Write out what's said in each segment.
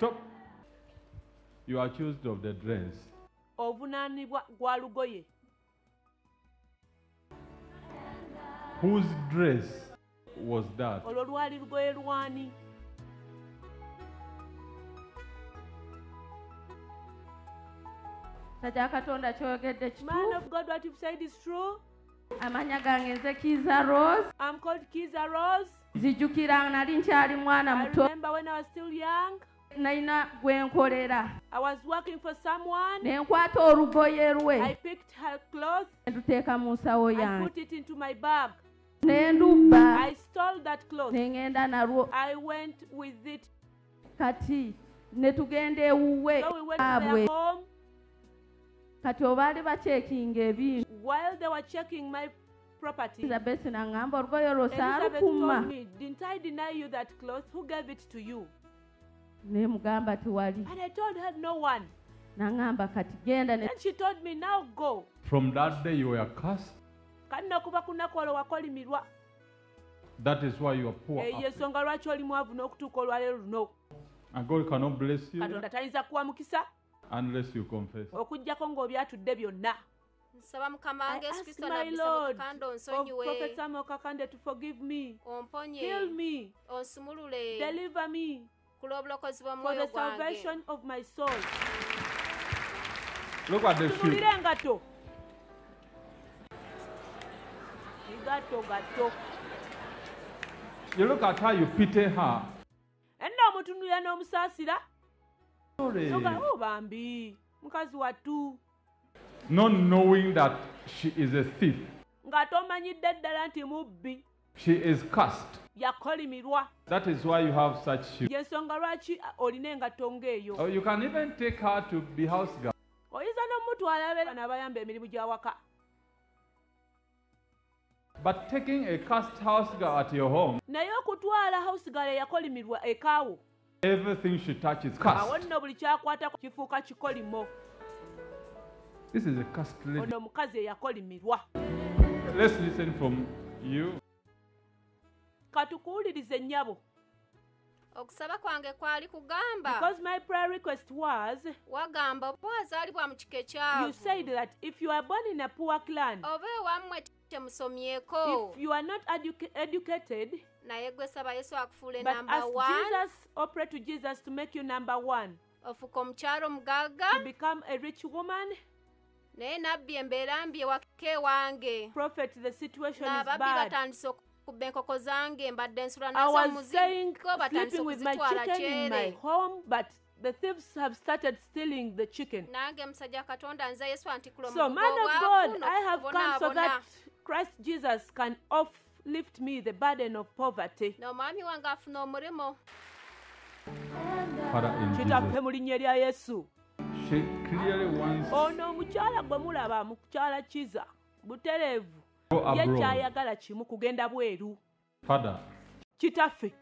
Stop. You are accused of the dress. ovunaanibwa gwa lugoye. Whose dress was that? olwo lwali lugoye lwani. Sajja katonda kyogedde man kituufu of god what you've said is true. Amanya gange nze kiza rose. I'm called kiza rose. Zijjukira nali nkyali mwana i muto remember when i was nalina gwe nkolera. I was working for someone. Ne nkwata olugoye i lwe picked her cloth ne nduteeka mu nsawo i yange. put it into my bag. Ne ndubba. I stole that cloth ne ngenda nalwo. I went with it. Kati ne tugenda ewuwe we went abwe. home. Kati obaali bacekinga ebintu while they were checking my property elizabeth naŋŋamba olugoye lwo saalukuma didn't i deny you that cloth who gave it to you ne mugamba tiwali and i told her no one. Naŋŋamba kati genda ne then she told me now go. From that day you were cursed. kati nakuva ku nnaku olwo wakolimirwa That is why you are poor. eyo ensonga lwaki oli mwavu n'okutuuka olwaleero luno? And God cannot bless you katonda tayinza kuwa mukisa? unless you confess. okugjako ng'obyatudde byonna. Nsaba mukama I wange yesu ask kristo of onsonyiwe. Prophet Samuel Kakande to forgive me, omponye. Heal me, onsumulule deliver me ku lw'obulokozi for bw'omwoyo the gwange salvation of my soul. Look at the shoe. tunulire engato igato gato You look at her, you pity her. enna omutunulira n'omusaasira Sorry. oh bambi mukazi wattu Not knowing that she is a thief. ng'ate omanyidde ddala nti mubbi She is cursed. yakolimirwa That is why you have such shoes. yensonga lwaki olina engato ng'eyo Or you can even take her to be house girl. oyinza n'omutwala abeera n'abayamba emirimu gy'awaka But taking a cursed house girl at your home, naye okutwala hausigala eyakolimirwa ekaawo everything she touches awo cursed. nno buli kyakwata kifuuka kikolimo This is a cursed lady. ono omukazi eyakolimirwa Let's listen from you. Katukuwulirize nnyabo. Okusaba kwange kwali kugamba. Because my prayer request was wagamba oba wazaalibwa mu kika you ekyavu said that if you are born in a poor clan oba ewammwe temusomyeko. if you are not educa- educated naye gwe saba yesu akufuule ask 1 jesus or pray to jesus to make you number one. Ofuka omukyalo omugagga to become a rich woman. Naye nabbi embeera mbi ewaka ewange. Prophet the situation is bad. batandise okubba enkoko zange mbadde nsula nasomuzinko batandise okuzitwala kyere. the thieves have started stealing the chicken. So, man of God, I have come so that Christ Jesus can uplift me the burden of poverty. kitaffe mu linnya lya yesu. Ono omukyala gwe mulaba mu kukyala kiza butereevu. ye kyayagala kimu kugenda bweru. Kitaffe.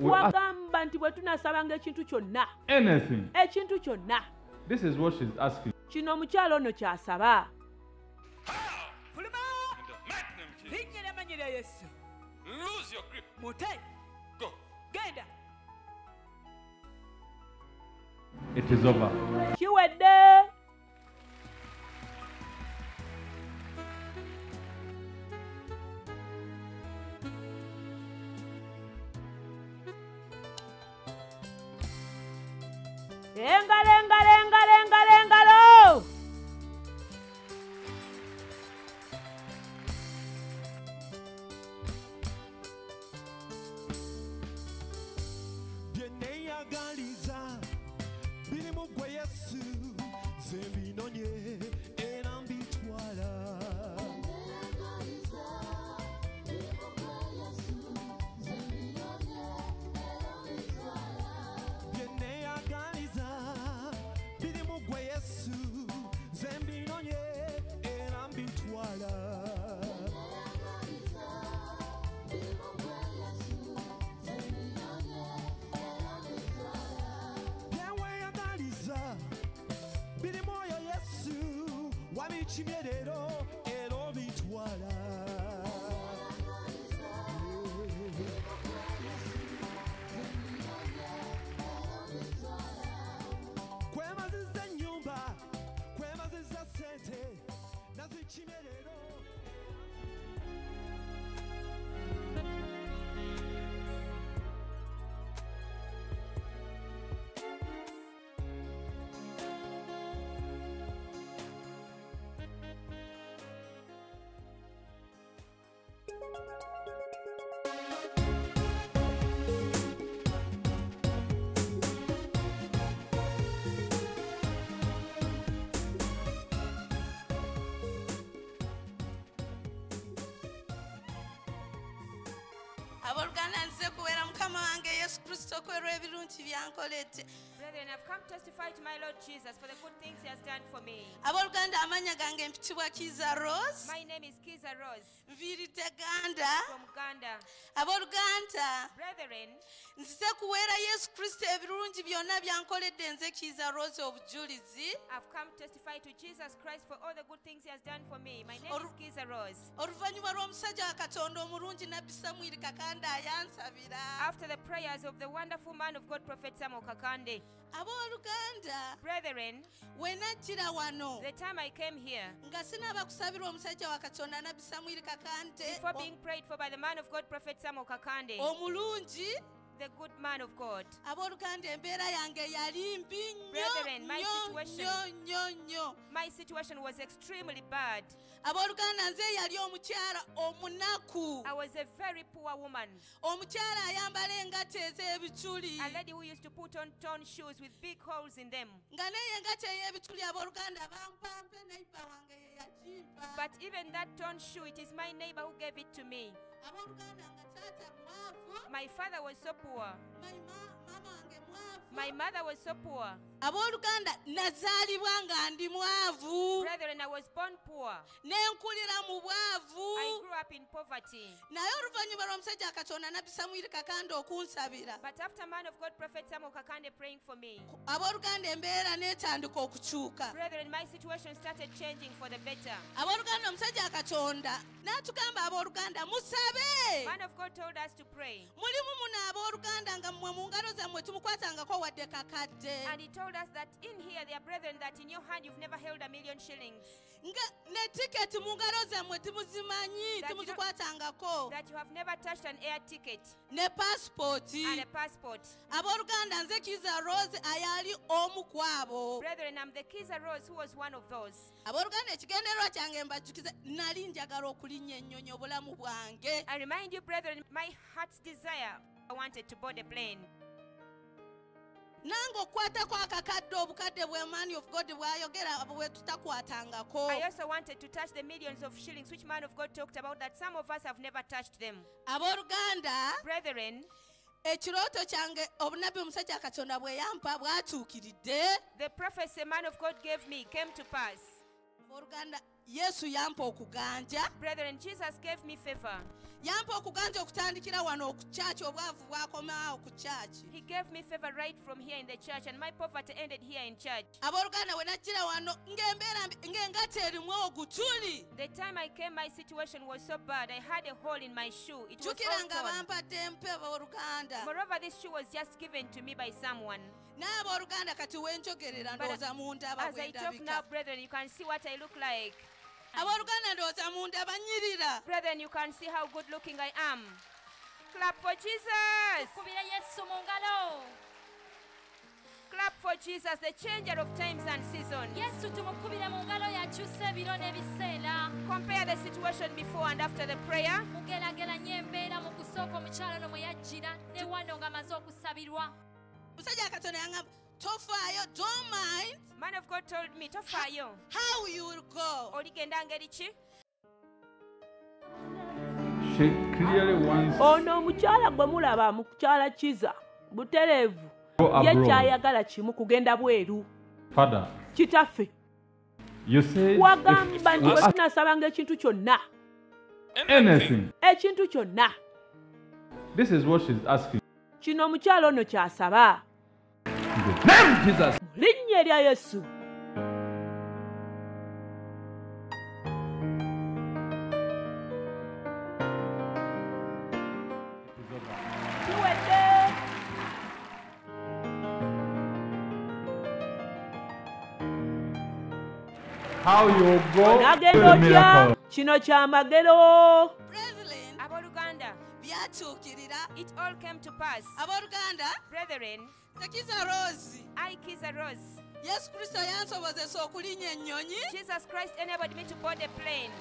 wagamba nti bwe tunasabanga ekintu kyonna. ekintu kyonna. Kino omukyalo ono kyasaba. Linnyiremanyira yesu. Mute. Genda. Kiwedde. lengalenga Chimiereiro abooluganda nze kubeera mukama wange yesu kristo okwerwa ebirungi byankoledde Brethren, I've come to testify to my Lord Jesus for the good things He has done for me. abooluganda amanya gange mpitibwa kiza rose My name is Kiza Rose nviiridde ganda from Uganda. abooluganda Brethren, nzize kuweera yesu kristo ebirungi byonna byankoledde nze kiza rose obujulizi I've come to testify to Jesus Christ for all the good things He has done for me. My name Or- is Kiza Rose. oluvannyuma lw'omusajja wa katonda omulungi nabbi samwiri kakande ayansabira After the prayers of the wonderful man of God, Prophet Samuel Kakande. Abooluganda Brethren, we najjira wano. the time I came here, nga sinaaba kusabirwa omusajja wa katonda nabbi samwiri kakande before being prayed for by the man of God, Prophet Samuel Kakande, omulungi the good man of God. abooluganda embeera yange yali mbi nnyo Brethren, my nnyo situation- My situation was extremely bad. abooluganda nze yali omukyala omunaku I was a very poor woman, omukyala ayambala engato ez'ebituli a lady who used to put on torn shoes with big holes in them. nga neyo engato ey'ebituli abooluganda bampampe neiba wange ye But even that torn shoe, it is my neighbor who gave it to me. abooluganda nga taata mwavu My father was so poor. my ma- mama wange mwavu My mother was so poor. abooluganda nazaalibwa nga ndi mwavu. Ne nkulira mu bwavu. Naye oluvannyuma lw'omusajja katonda nabi samwiri kakanda okunsabira. Abooluganda embeera neetandika okukyuka. Abooluganda omusajja katonda n'atugamba abooluganda musabe! Mulimu muno abooluganda nga mmwe mu ngalo zammwe tumukwatangako wadde kakadde. Told us that in here, there are brethren that in your hand you've never held a million shillings, ne tiketi mu ngalo zammwe timuzimanyi That you that you have never touched an air ticket ne paasipooti and a passport. abooluganda nze kiza rose ayali omu ku abo Brethren, I'm the Kiza Rose who was one of those. abooluganda ekigendererwa kyange mbajjukize nali njagala okulinnya obulamu bwange I remind you, brethren, my heart's desire, I wanted to board a plane. Nange okukwatako akakadde obukadde bwe man of god bwayogera bwe tutakwatangako I also wanted to touch the millions of shillings which man of God talked about that some of us have never touched them. abooluganda Brethren, ekirooto kyange obunabbi omusajja katonda bwe yampa bwatuukiridde the prophecy man of God gave me came to pass. abooluganda yesu yampa okuganja Brethren, Jesus gave me favor. yampa okuganja okutandikira wano ku obwavu bwakomaawo ku He gave me favor right from here in the church, and my poverty ended here in church. abooluganda we najjira wano ng'embeera erimu ogutuli The time I came, my situation was so bad. I had a hole in my shoe. It was jjukira nga bampadde empe abooluganda Moreover, this shoe was just given to me by someone. n'abooluganda kati wenjogerera But ndowooza mundaba As I talk now, brethren, you can see what I look like. Abooluganda ndowooza mundaba nyirira Brethren, you can see how good looking I am. Clap for Jesus! kubira yesu mu ngalo Clap for Jesus, the changer of times and seasons. yesu tumukubire mu ngalo yakyusa ebiro n'ebiseera Compare the situation before and after the prayer. mugerageranye embeera mu kusooka omukyala no mwe yajjira ne wano ng'amaze okusabirwa musajja katonda yangamba tofaayo don't mind. Man of God told me, Tofayo, how you will go? Oligenda ngeri ki? She clearly wants ono omukyala gwe mulaba mukyala kiza butereevu ye kyayagala kimu kugenda bweru. Father, kitaffe. You say wagamba nti we bwe ask tunaasabanga ekintu kyonna. Anything, ekintu kyonna. This is what she's asking. kino omukyala ono kyasaba Ver cezası. Mourinho ayasın. How you go? Nagendo Chino Chamagelo. President, about Uganda. It all came to pass. About Uganda. Brethren. Tekiza rose. I, Kiza Rose, yesu kristo yansobozesa okulinnya ennyonyi. Jesus Christ enabled me to board a plane.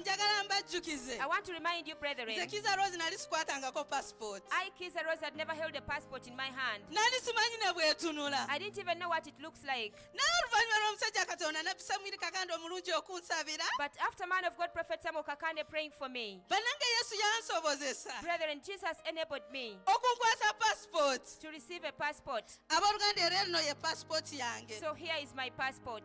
njagala mbajjukize. I want to remind you, nze brethren, kiza rose nali sikwatangako passport. I, Kiza Rose, had never held a passport in my hand. nali simanyi ne bwetunula. I didn't even know what it looks like. naye oluvannyuma lw'omusajja katonda nabbi samwiri kakande omulungi okunsabira But after man of God, Prophet Samuel Kakande praying for me, bannange yesu yansobozesa brethren, Jesus enabled me okunkwasa passport to receive a passport. abooluganda era eno ye passport yange So here is my passport.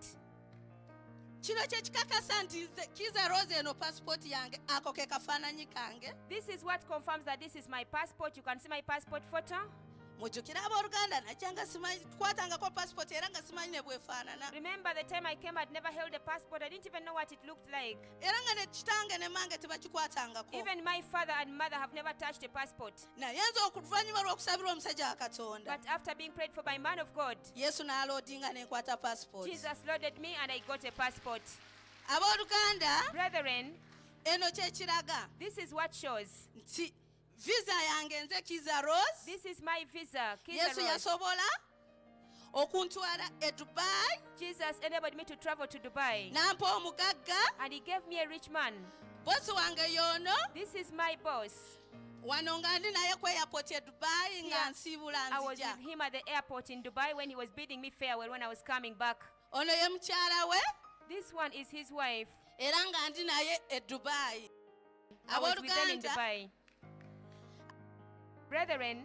kino kyekikakasa nti nze kiza rose eno passport yange ako ke kafaananyi kange This is what confirms that this is my passport. You can see my passport photo. Mujjukire abooluganda nakyanga simanyi passport era nga simanyi ne bwefaanana Remember the time I came, I'd never held a passport. I didn't even know what it looked like. era nga ne kitange ne mange tebakikwatangako Even my father and mother have never touched a passport. naye nze oluvannyuma lw'okusabirwa omusajja wa katonda But after being prayed for by man of God, yesu n'aloodinga nenkwata passport Jesus loaded me and I got a passport. abooluganda Brethren, eno kyekiraga this is what shows. nti visa yange nze kiza rose This is my visa. Kiza yesu Rose. yasobola okuntwala e dubayi Jesus enabled me to travel to Dubai. n'ampa omugagga And he gave me a rich man. bosi wange y'ono This is my boss. wano nga ndi naye ku airport e dubayi nga nsiibula I was nzija with him at the airport in Dubai when he was bidding me farewell when I was coming back. ono ye mukyala we This one is his wife. era nga ndi naye e dubayi I was with them in abooluganda Dubai. Brethren,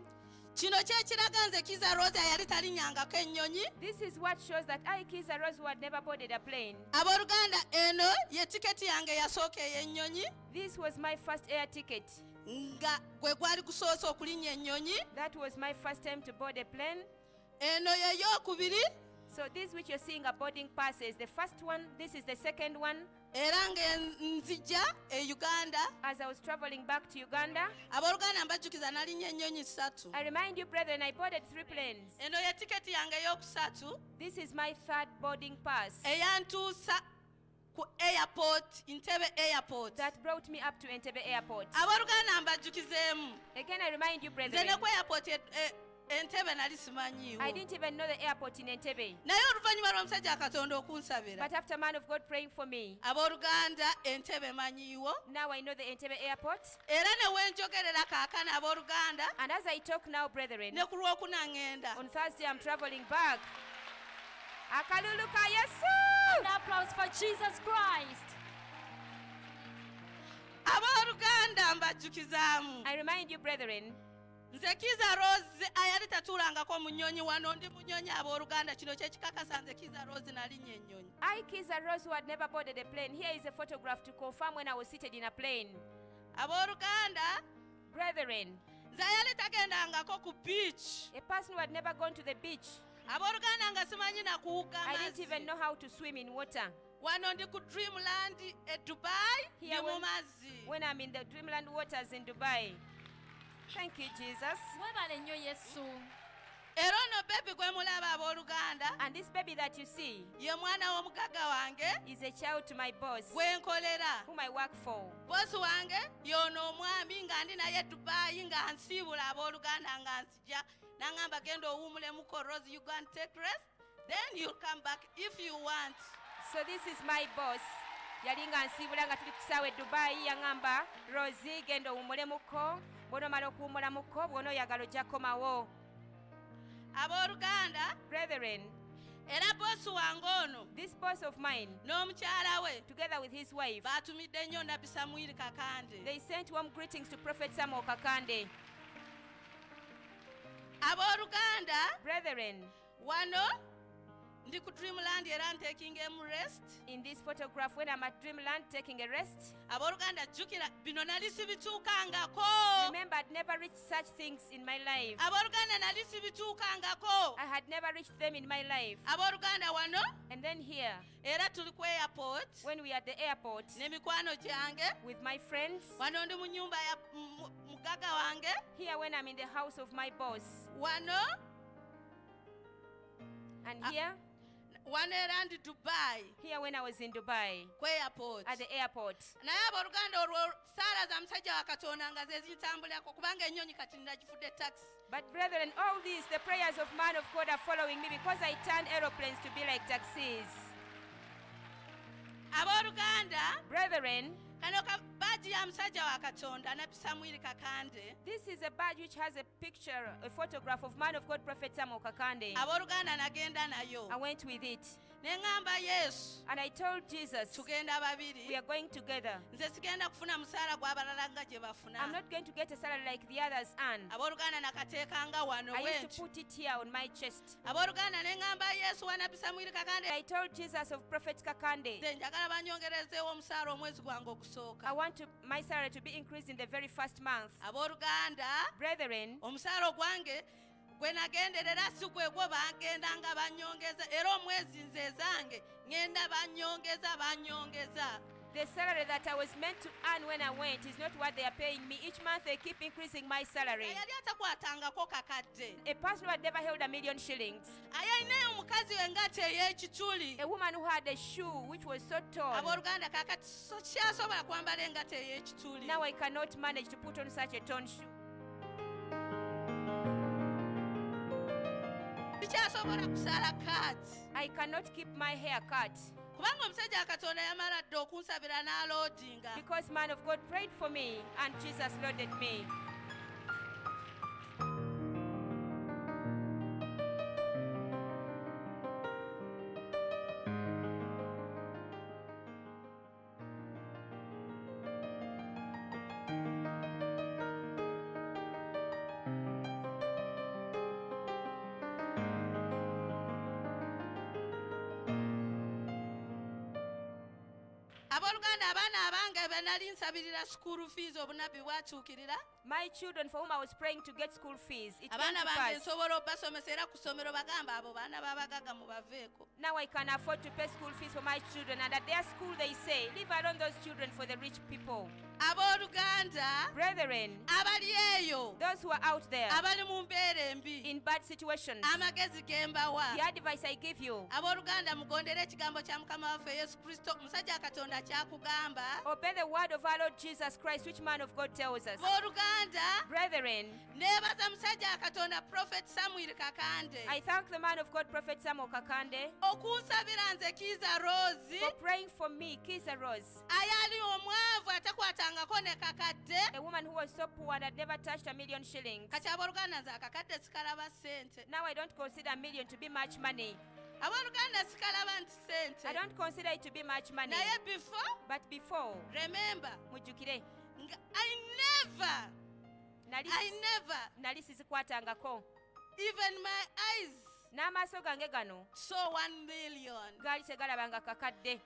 kino kyekiraga nze kiza rosa yali talinyangako ennyonyi this is what shows that I, Kiza Rose, who had never boarded a plane, abooluganda eno ye tiketi yange yasooka ey'ennyonyi this was my first air ticket. nga gwe gwali gusoose okulinnya ennyonyi That was my first time to board a plane. eno So this which you're seeing are boarding passes. The first one, this is the second one. Era ng'enzija e uganda. As I was traveling back to Uganda, abooluganda mbajjukiza nalinnya ennyonyi ssatu. I remind you, brethren, I boarded three planes. eno ye tiketi yange ey'okusatu This is my third boarding pass. Eyantuusa ku airport ntebe airport. That brought me up to Entebbe Airport. abooluganda mbajjukizeemu. Again, I remind you, nze ne ku airport entebe nali simanyiiwo I didn't even know the airport in Entebbe. naye oluvannyuma lw'omusajja katonda okunsabira But after man of God praying for me, abooluganda entebe manyiiwo now I know the Entebbe Airport. era ne wenjogerera kaakana abooluganda And as I talk now, brethren, ne ku lwokuna ŋŋenda on Thursday I'm traveling back. Akalulu ka Yesu! An applause for Jesus Christ. abooluganda mbajjukizaamu I remind you, brethren, nze kiza rose ayali tatuulangako mu nnyonyi wano ndi munyonyi abooluganda kino kyekikakasa nze kiza rose nalinnya ennyonyi I, kiza Rose, who had never boarded a plane, here is a photograph to confirm when I was seated in a plane. abooluganda Brethren, nze ayali tagendangako ku beach a person who had never gone to the beach, abooluganda nga simanyi nakuwuga I didn't even know how to swim in water. wano ndi ku dreamland e dubai ndi mu mazzi when I'm in the dreamland waters in Dubai. Thank you, Jesus. Mwebale nnyo Yesu. era ono bebi gwe mulaba abooluganda And this baby that you see ye mwana w'omugagga wange is a child to my boss, gwe nkolera whom I work for. boosi wange y'ono omwami nga ndi naye dubayi nga nsiibula abooluganda nga nzija naŋŋamba genda owumulemuko rose you go and take rest then you'll come back if you want So this is my boss. yali nga nsiibula nga tuli ku kisaawe e dubayi yaŋŋamba rosi genda owumulemuko bw'onomala okuwumulamuko bw'onooyagala ojja komawo abooluganda brethren era boosi wange ono this boss of mine n'omukyala we together with his wife baatumidde nnyo nabbi samwiri kakande. they sent warm greetings to prophet samuel kakande. Abooluganda brethren wano ndi ku dreamland era ntekingemu rest in this photograph when i'm at dreamland taking a rest abooluganda jjukira bino nali sibituukangako remember i'd never reached such things in my life. Abooluganda nali sibituukangako i had never reached them in my life. Abooluganda wano. And then here era tuli ku airport. when we are at the airport n'emikwano gyange. with my friends. Wano ndi mu nyumba ya mu- mugagga wange. Here when i'm in the house of my boss. Wano. And here wano era ndi dubayi here when i was in dubai. Ku airport. At the airport. Naye abooluganda olwo saala za musajja wa katonda nga ze zitambulirako kubanga ennyonyi kati ndagifudde taxi. But brethren all these the prayers of man of god are following me because i turned aeroplanes to be like taxis. Abooluganda brethren kano ka baji ya musajja wa katonda nabbi samwiri kakande This is a badge which has a picture, a photograph of man of God, Prophet Samuel Kakande. abooluganda nagenda nayo I went with it. Ne ŋŋamba yesu And I told Jesus, tugenda babiri we are going together. nze sigenda kufuna musaala gw'abalala nga gye I'm not going to get a salary like the others earn. abooluganda nakateekanga wano I used to put it here on my chest. abooluganda ne ŋŋamba yesu wa samwiri kakande I told Jesus of Prophet Kakande, nze njagala banyongerezeewo omusaala omwezi gwange I ogusooka want to, my salary to be increased in the very first month. abooluganda Brethren, omusaala ogwange gwe nagenderera si gwe gwo bagenda nga banyongeza era omwezi nze ezange ŋŋenda banyongeza banyongeza the salary that I was meant to earn when I went is not what they are paying me. Each month they keep increasing my salary. eyali atakwatangako kakadde A person who had never held a million shillings, ayalinayo omukazi we ngati ey'ekituli a woman who had a shoe which was so tall. abooluganda kakati so- kyasobola kwambala engati ey'ekituli Now I cannot manage to put on such a torn shoe. Tikyasobola kusaala kaati I cannot keep my hair cut. Kubanga omusajja wa katonda yamala dde okunsabira n'aloodinga because man of God prayed for me and Jesus loaded me. Be school fees obunabbi bwatuukirira My children for whom I was praying to get school fees, it came abaana to bange pass. nsobola obbasomesa era ku ssomero bagamba abo baana babagaga mubaveeko Now I can afford to pay school fees for my children, and at their school they say, leave alone those children for the rich people. Abooluganda Brethren, abali eyo those who are out there abali mu mbeera embi in bad situations, amagezi ge mbawa. the advice I give you, abooluganda mugondere ekigambo kya mukama waffe yesu kristo. Omusajja katonda kyakugamba obey the word of our Lord Jesus Christ, which man of God tells us. booluganda Brethren, neebaza musajja katonda prophet samwiri kakande. I thank the man of God, Prophet Samuel Kakande, okunsabira nze kiiza roosi for praying for me, Kiza Rose, ayali omwavu atakwatangako ne kakadde. A woman who was so poor had never touched a million shillings. kati abooluganda nze akakadde sikalaba ssente. Now I don't consider a million to be much money. abooluganda sikalaba nti I ssente don't consider it to be much money. naye before? But before, remember. mujjukire, nga i never nali i never. nali sizikwatangako even my eyes. N'amaaso gange gano saw one million. gaali tegalabanga kakadde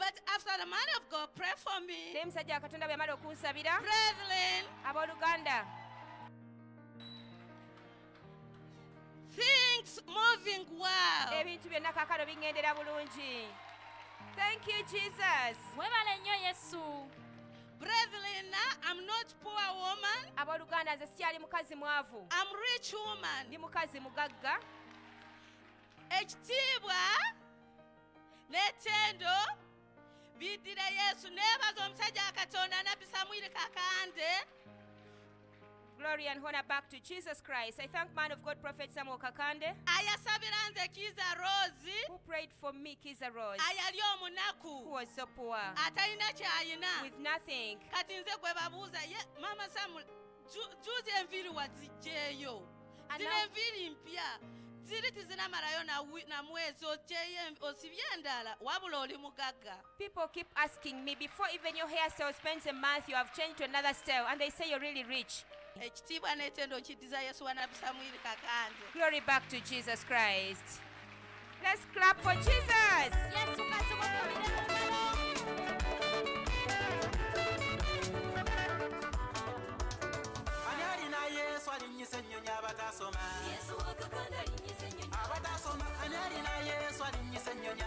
but after the man of god pray for me. Naye musajja wa katonda bwe yamala okunsabira brethren abooluganda. things moving well. Ebintu byonna kaakano biŋŋendera bulungi. Thank you jesus. Mwebale nnyo yesu. Brethren i'm not poor woman. Abooluganda nze sikyali mukazi mwavu. I'm rich woman. Ndi mukazi mugagga. Ekitiibwa n'ettendo biddira yesu neebaza omusajja wa katonda nabbi samwiri kakande glory and honor back to jesus christ. I thank man of god prophet samuel kakande. Ayasabira nze kiiza roosi who prayed for me kiza rose? Who was so poor? With nothing. Kati nze gwe babuuza ye mama samu juzi enviiri wazigjeeyo And zino now- mpya ziri tizinamalayo na wi- na mwezi ogyeyo envi- osibye endala wabula oli mugagga People keep asking me before even your hairstyle spends a month, you have changed to another style, and they say you're really rich. ekitiibwa n'ettendo nkiddiza yesu wa nabbi Glory back to Jesus Christ. Let's clap for Jesus. yesu yesu alinnyisa ennyonyi abatasoma abatasoma ani alina yesu alinnyisa ennyonyi